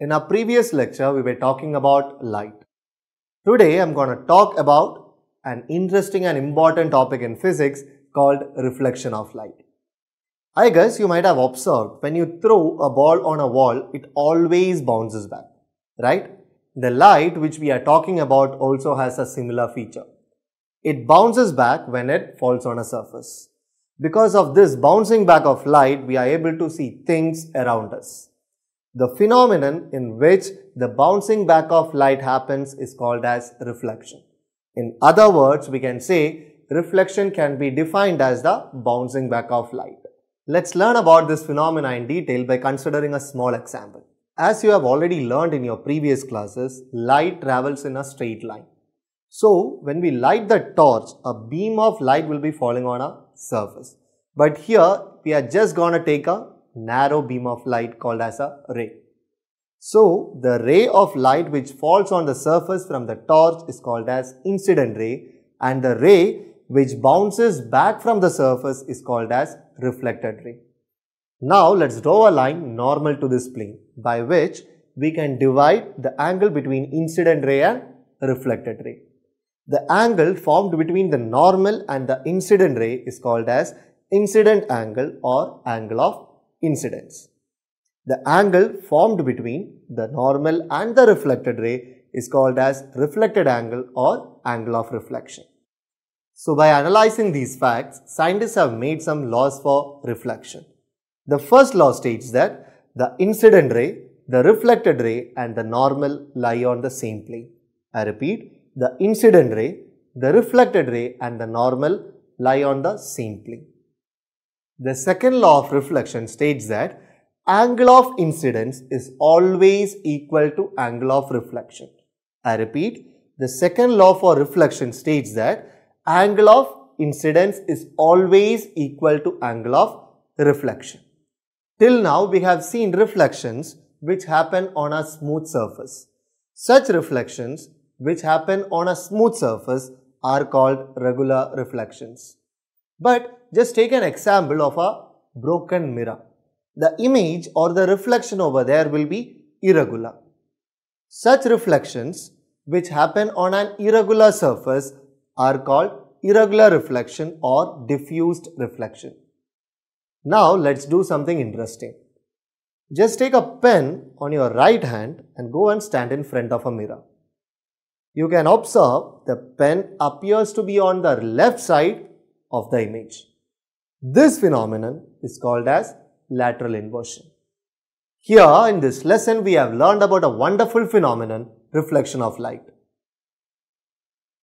In our previous lecture, we were talking about light. Today, I'm going to talk about an interesting and important topic in physics called reflection of light. I guess you might have observed when you throw a ball on a wall, it always bounces back, right? The light which we are talking about also has a similar feature. It bounces back when it falls on a surface. Because of this bouncing back of light, we are able to see things around us. The phenomenon in which the bouncing back of light happens is called as reflection. In other words, we can say reflection can be defined as the bouncing back of light. Let's learn about this phenomena in detail by considering a small example. As you have already learned in your previous classes, light travels in a straight line. So, when we light the torch, a beam of light will be falling on a surface. But here, we are just going to take a narrow beam of light called as a ray. So, the ray of light which falls on the surface from the torch is called as incident ray and the ray which bounces back from the surface is called as reflected ray. Now, let's draw a line normal to this plane by which we can divide the angle between incident ray and reflected ray. The angle formed between the normal and the incident ray is called as incident angle or angle of incidence. The angle formed between the normal and the reflected ray is called as reflected angle or angle of reflection. So by analyzing these facts, scientists have made some laws for reflection. The first law states that the incident ray, the reflected ray and the normal lie on the same plane. I repeat, the incident ray, the reflected ray and the normal lie on the same plane. The second law of reflection states that angle of incidence is always equal to angle of reflection. I repeat, the second law for reflection states that angle of incidence is always equal to angle of reflection. Till now we have seen reflections which happen on a smooth surface. Such reflections which happen on a smooth surface are called regular reflections. But just take an example of a broken mirror. The image or the reflection over there will be irregular. Such reflections which happen on an irregular surface are called irregular reflection or diffused reflection. Now let's do something interesting. Just take a pen on your right hand and go and stand in front of a mirror. You can observe the pen appears to be on the left side of the image. This phenomenon is called as lateral inversion. Here in this lesson we have learned about a wonderful phenomenon reflection of light.